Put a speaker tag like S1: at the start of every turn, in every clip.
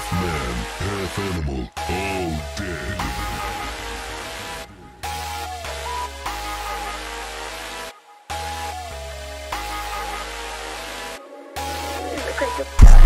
S1: Half man, half animal, all dead.
S2: Look like a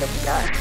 S2: Look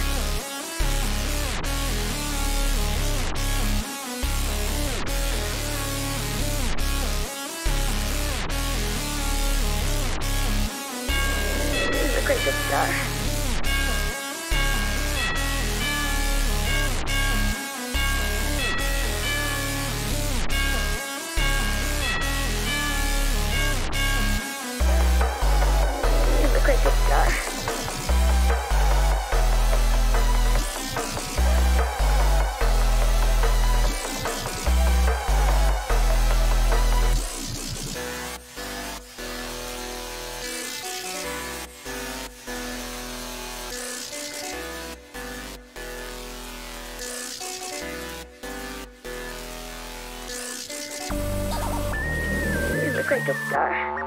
S2: like a star.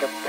S2: look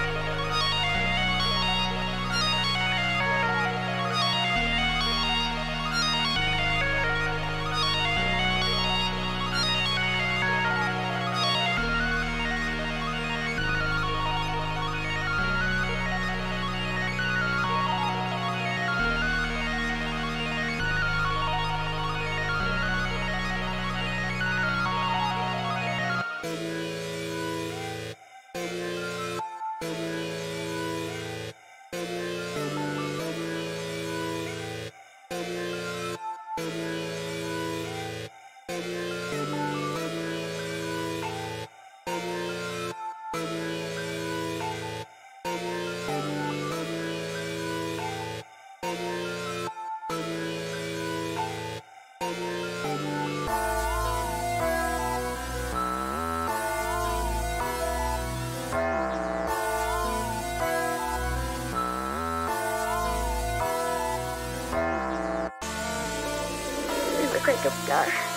S2: like a